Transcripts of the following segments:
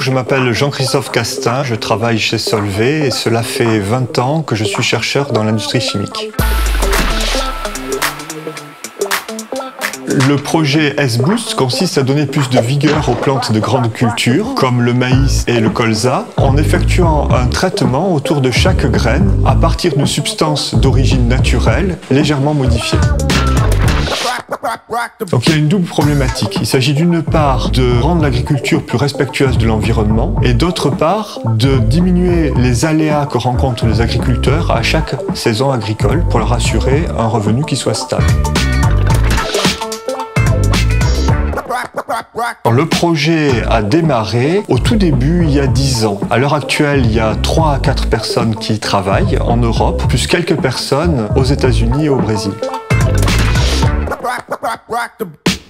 Je m'appelle Jean-Christophe Castin, je travaille chez Solvay et cela fait 20 ans que je suis chercheur dans l'industrie chimique. Le projet S-Boost consiste à donner plus de vigueur aux plantes de grande culture, comme le maïs et le colza, en effectuant un traitement autour de chaque graine à partir d'une substance d'origine naturelle légèrement modifiée. Donc il y a une double problématique. Il s'agit d'une part de rendre l'agriculture plus respectueuse de l'environnement et d'autre part de diminuer les aléas que rencontrent les agriculteurs à chaque saison agricole pour leur assurer un revenu qui soit stable. Le projet a démarré au tout début il y a 10 ans. À l'heure actuelle, il y a 3 à 4 personnes qui travaillent en Europe, plus quelques personnes aux États-Unis et au Brésil.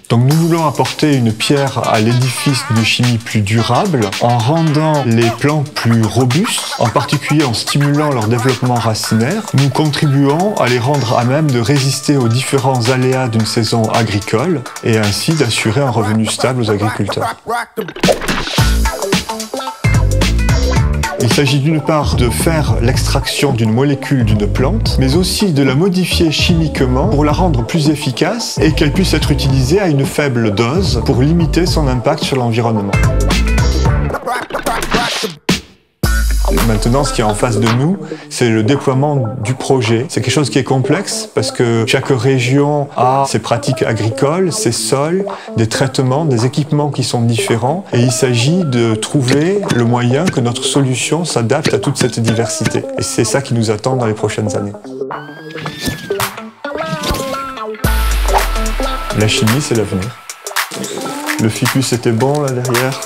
Donc nous voulons apporter une pierre à l'édifice de chimie plus durable en rendant les plantes plus robustes, en particulier en stimulant leur développement racinaire. Nous contribuons à les rendre à même de résister aux différents aléas d'une saison agricole et ainsi d'assurer un revenu stable aux agriculteurs. Il s'agit d'une part de faire l'extraction d'une molécule d'une plante, mais aussi de la modifier chimiquement pour la rendre plus efficace et qu'elle puisse être utilisée à une faible dose pour limiter son impact sur l'environnement. Maintenant, ce qui est en face de nous, c'est le déploiement du projet. C'est quelque chose qui est complexe parce que chaque région a ses pratiques agricoles, ses sols, des traitements, des équipements qui sont différents. Et il s'agit de trouver le moyen que notre solution s'adapte à toute cette diversité. Et c'est ça qui nous attend dans les prochaines années. La chimie, c'est l'avenir. Le ficus était bon là derrière?